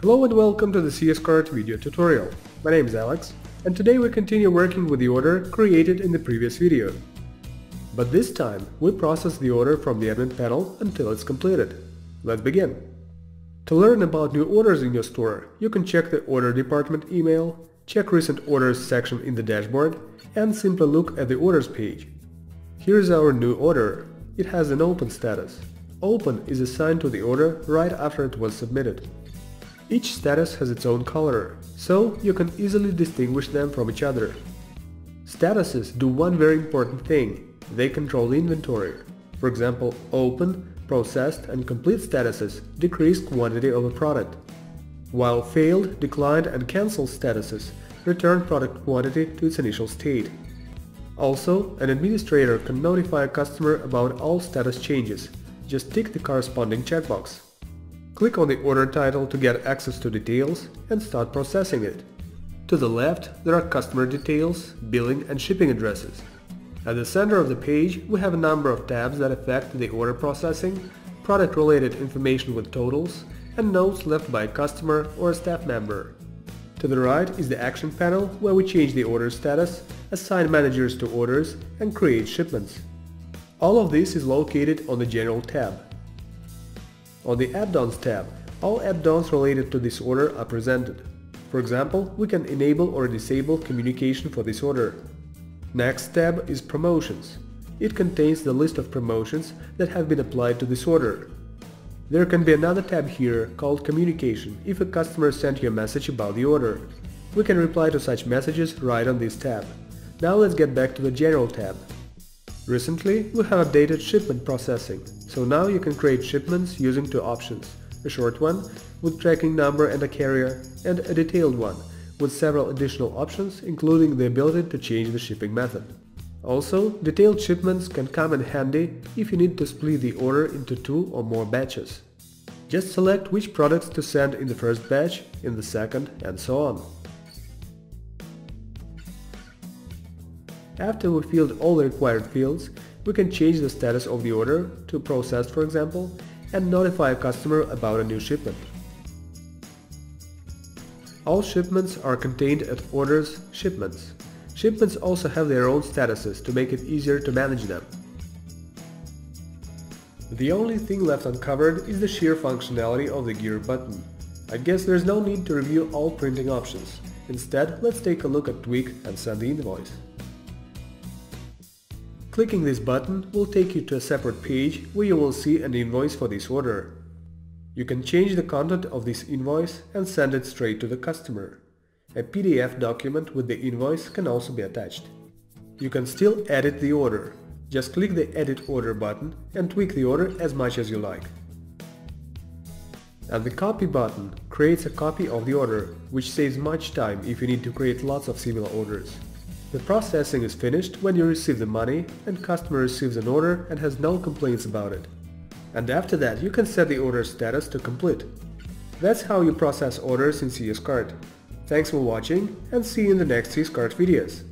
Hello and welcome to the CS-Cart video tutorial. My name is Alex and today we continue working with the order created in the previous video. But this time we process the order from the admin panel until it's completed. Let's begin. To learn about new orders in your store, you can check the order department email, check recent orders section in the dashboard and simply look at the orders page. Here is our new order. It has an open status. Open is assigned to the order right after it was submitted. Each status has its own color, so you can easily distinguish them from each other. Statuses do one very important thing, they control the inventory. For example, open, processed and complete statuses decrease quantity of a product, while failed, declined and cancelled statuses return product quantity to its initial state. Also, an administrator can notify a customer about all status changes. Just tick the corresponding checkbox. Click on the order title to get access to details and start processing it. To the left, there are customer details, billing and shipping addresses. At the center of the page, we have a number of tabs that affect the order processing, product-related information with totals, and notes left by a customer or a staff member. To the right is the Action panel where we change the order status, assign managers to orders, and create shipments. All of this is located on the General tab. On the Add-ons tab, all add-ons related to this order are presented. For example, we can enable or disable communication for this order. Next tab is Promotions. It contains the list of promotions that have been applied to this order. There can be another tab here called Communication if a customer sent you a message about the order. We can reply to such messages right on this tab. Now let's get back to the General tab. Recently, we have updated shipment processing, so now you can create shipments using two options, a short one with tracking number and a carrier, and a detailed one with several additional options including the ability to change the shipping method. Also, detailed shipments can come in handy if you need to split the order into two or more batches. Just select which products to send in the first batch, in the second, and so on. After we filled all the required fields, we can change the status of the order to processed for example and notify a customer about a new shipment. All shipments are contained at Orders Shipments. Shipments also have their own statuses to make it easier to manage them. The only thing left uncovered is the sheer functionality of the gear button. I guess there's no need to review all printing options. Instead, let's take a look at Tweak and send the invoice. Clicking this button will take you to a separate page where you will see an invoice for this order. You can change the content of this invoice and send it straight to the customer. A PDF document with the invoice can also be attached. You can still edit the order. Just click the Edit Order button and tweak the order as much as you like. And the Copy button creates a copy of the order, which saves much time if you need to create lots of similar orders. The processing is finished when you receive the money and customer receives an order and has no complaints about it. And after that you can set the order status to complete. That's how you process orders in CS-Cart. Thanks for watching and see you in the next CS-Cart videos.